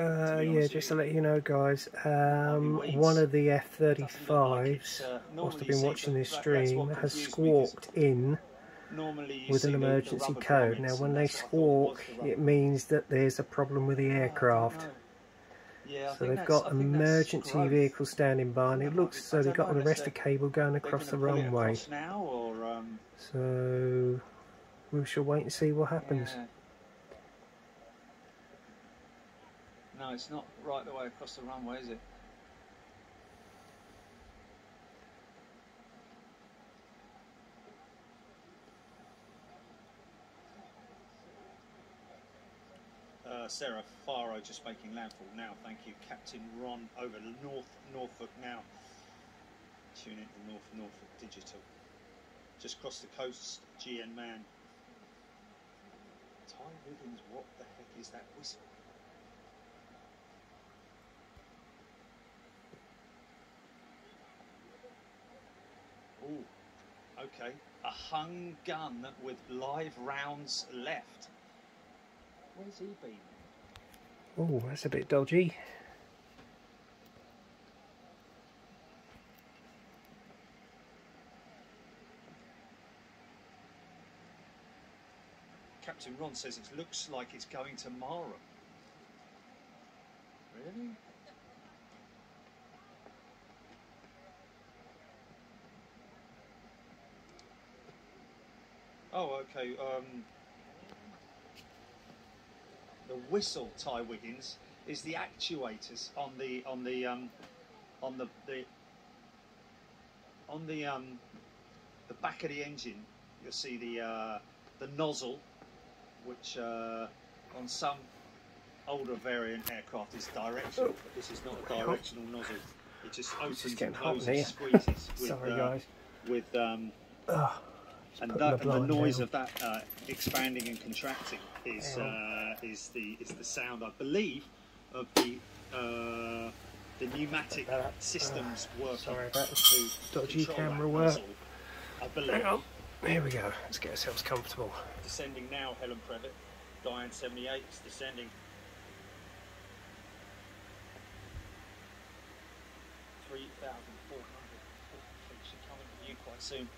Uh, yeah, just to let you know, guys, um, one of the F-35s, uh, whilst I've been watching this stream, has squawked in with an emergency code. Now, when they squawk, it means that there's a problem with the aircraft. Yeah, so they've got emergency vehicle standing by, and it looks as though they've got the an arrestor cable going across the runway. Um, so we shall wait and see what happens. Yeah. No, it's not right the way across the runway, is it? Uh, Sarah Faro just making landfall now. Thank you, Captain Ron over North Norfolk now. Tune in to North Norfolk Digital. Just cross the coast, GN man. Ty Wiggins, what the heck is that whistle? Oh, okay. A hung gun with live rounds left. Where's he been? Oh, that's a bit dodgy. Captain Ron says it looks like it's going to Marham. Really? Oh, okay. Um, the whistle, Ty Wiggins, is the actuators on the on the um, on the, the on the um, the back of the engine. You'll see the uh, the nozzle, which uh, on some older variant aircraft is directional, but this is not a directional nozzle. It just opens and closes, squeezes. With, Sorry, uh, guys. With um, and, that, and the noise of that uh, expanding and contracting is uh, is the is the sound I believe of the uh, the pneumatic uh, systems working. Sorry about this dodgy camera work. I believe. Hang on. Here we go. Let's get ourselves comfortable. Descending now, Helen Previtt. Diane 78 is descending. 3,400 should come into view quite soon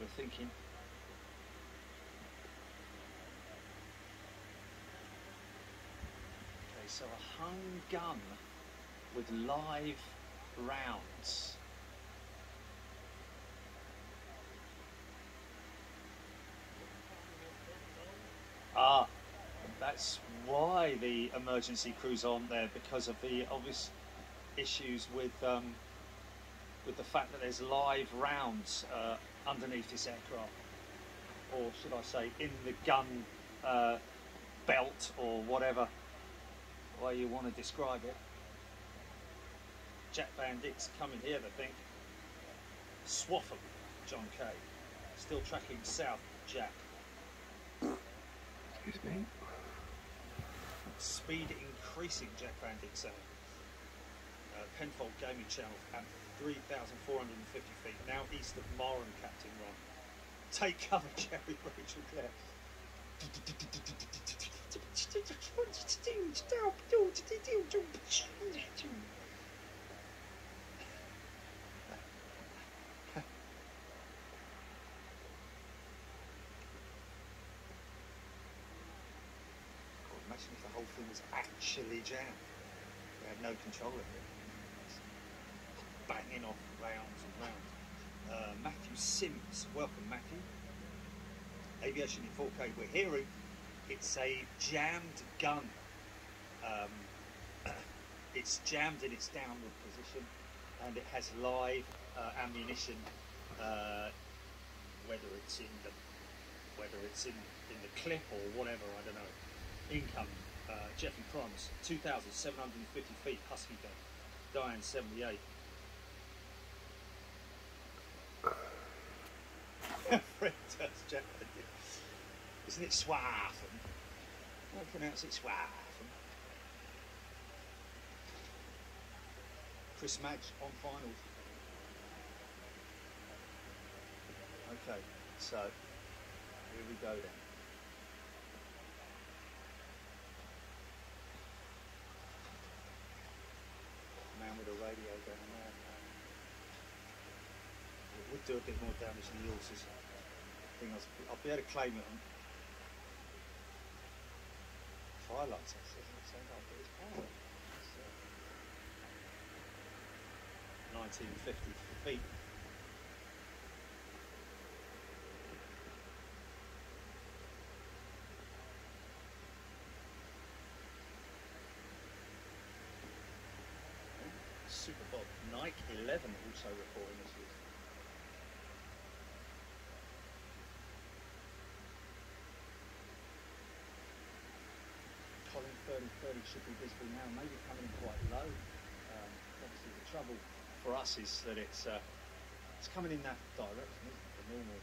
we're thinking. Okay, so a hung gun with live rounds. Ah, that's why the emergency crews aren't there because of the obvious issues with um, with the fact that there's live rounds uh, underneath this aircraft, or should I say, in the gun uh, belt or whatever way you want to describe it. Jack Van coming here, they think. Swaffham, John Kay. Still tracking south, Jack. Excuse me. Speed increasing, Jack Van saying. Uh, Penfold Gaming Channel at 3,450 feet, now east of Marham, Captain Ron. Take cover, Jerry Rachel Clare. imagine if the whole thing was actually jammed. We had no control of it banging off rounds and rounds. Uh, Matthew Sims, welcome Matthew. Aviation in 4K, we're hearing it's a jammed gun. Um, it's jammed in its downward position and it has live uh, ammunition, uh, whether it's in the whether it's in, in the clip or whatever, I don't know. Income, uh, Jeffrey Proms, 2,750 feet, Husky gun, Diane 78. Isn't it Swaffham? I pronounce it Swaffham. Chris Madge on finals. Okay, so here we go then. Do a bit more damage than yours is. I think I'll, be able to claim it on power. It's, uh, 1950 feet. Super Bob Nike 11 also reporting this 3030 should be visible now, maybe coming in quite low. Um, obviously the trouble for us is that it's uh, it's coming in that direction, isn't it? The normal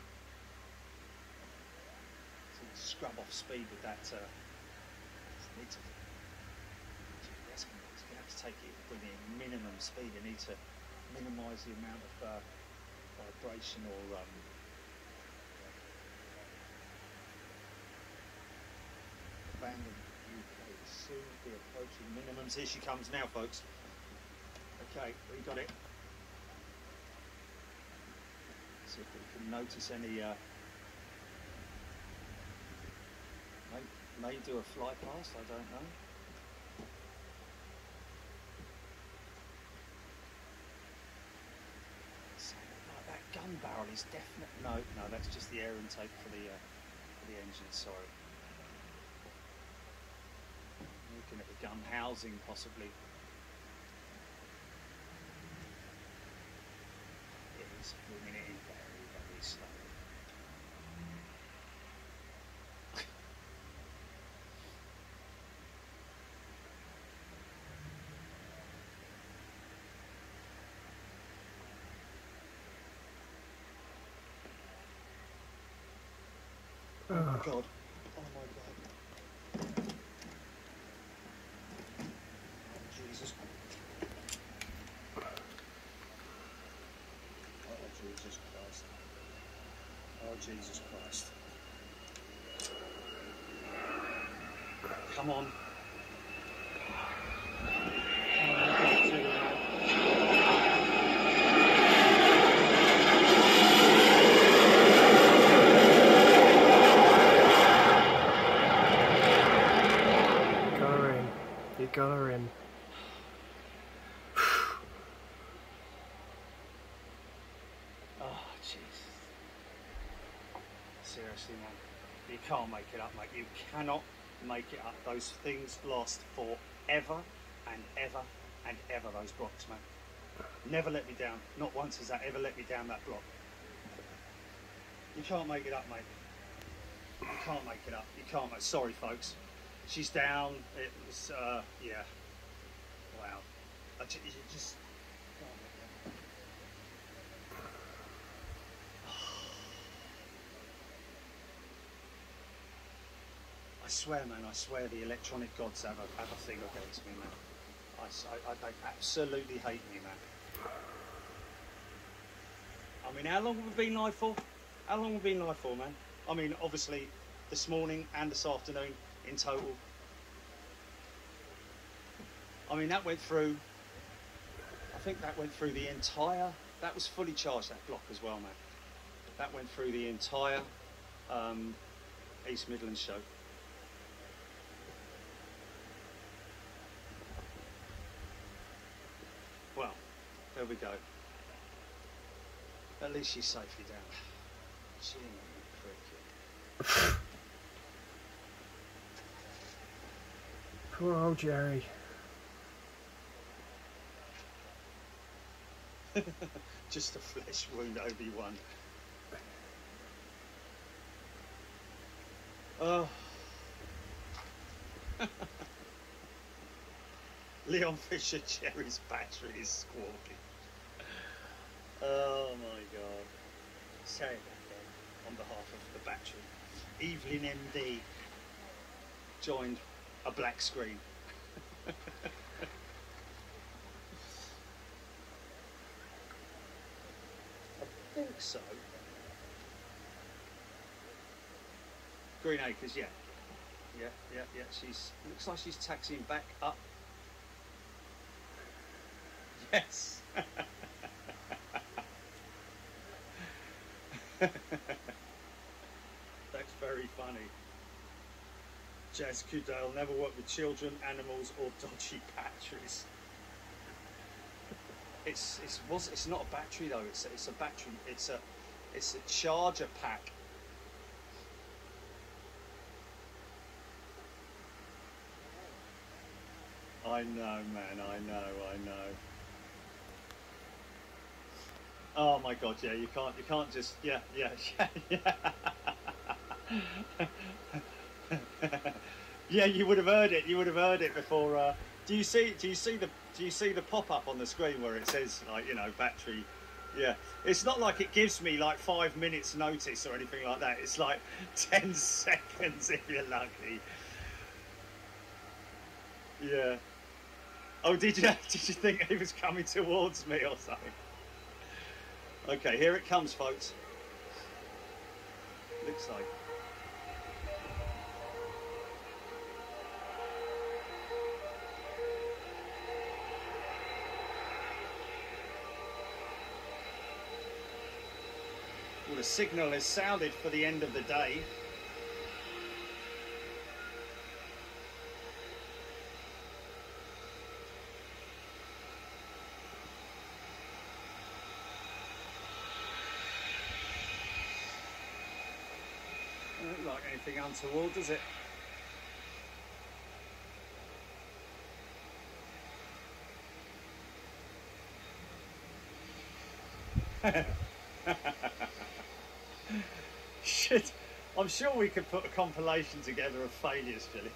sort of scrub off speed with that uh, need to that's going to have to take it bring it minimum speed. You need to minimise the amount of uh, vibration or um, Approaching minimums. Here she comes now, folks. Okay, we got it. See if we can notice any. Uh, may, may do a fly past. I don't know. That gun barrel is definite. no, no. That's just the air intake for the uh, for the engine. Sorry. Looking at the gun housing, possibly. It is it in very, very slowly. Oh, god. Oh my god. Jesus. Oh Jesus Christ. Oh Jesus Christ. Come on. You got her in. Oh, jeez. Man. You can't make it up, mate. You cannot make it up. Those things last forever and ever and ever, those blocks, man. Never let me down. Not once has that ever let me down, that block. You can't make it up, mate. You can't make it up. You can't make Sorry, folks. She's down. It was, uh, yeah. Wow. I just can't make it up. I swear, man, I swear the electronic gods have a, have a thing against me, man. I, I- I- they absolutely hate me, man. I mean, how long have we been live for? How long have we been live for, man? I mean, obviously, this morning and this afternoon in total. I mean, that went through, I think that went through the entire, that was fully charged, that block as well, man. That went through the entire um, East Midlands show. Well, there we go. At least she's safely down. She ain't a prick. Poor old Jerry. Just a flesh wound, Obi Wan. Oh. Leon Fisher Cherry's battery is squawking. Oh my god. Say that on behalf of the battery. Evelyn MD joined a black screen. I think so. Green Acres, yeah. Yeah, yeah, yeah. She's looks like she's taxiing back up. Yes. That's very funny. Jazz Kudale never work with children, animals, or dodgy batteries. It's it's was it's not a battery though. It's a, it's a battery. It's a it's a charger pack. I know, man. I know. I know. Oh my god, yeah, you can't you can't just yeah, yeah, yeah, yeah. yeah, you would have heard it. You would have heard it before. Uh, do you see? Do you see the? Do you see the pop up on the screen where it says like you know battery? Yeah, it's not like it gives me like five minutes notice or anything like that. It's like ten seconds if you're lucky. Yeah. Oh, did you? Did you think he was coming towards me or something? Okay, here it comes, folks. Looks like. Well, the signal has sounded for the end of the day. Anything untoward, does it? Shit, I'm sure we could put a compilation together of failures, Billy.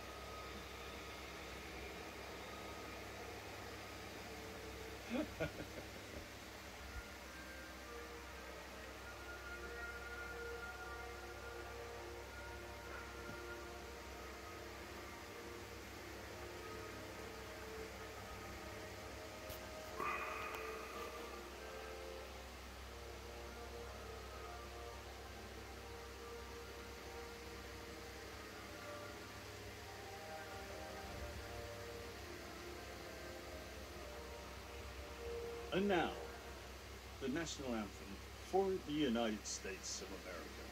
And now, the national anthem for the United States of America.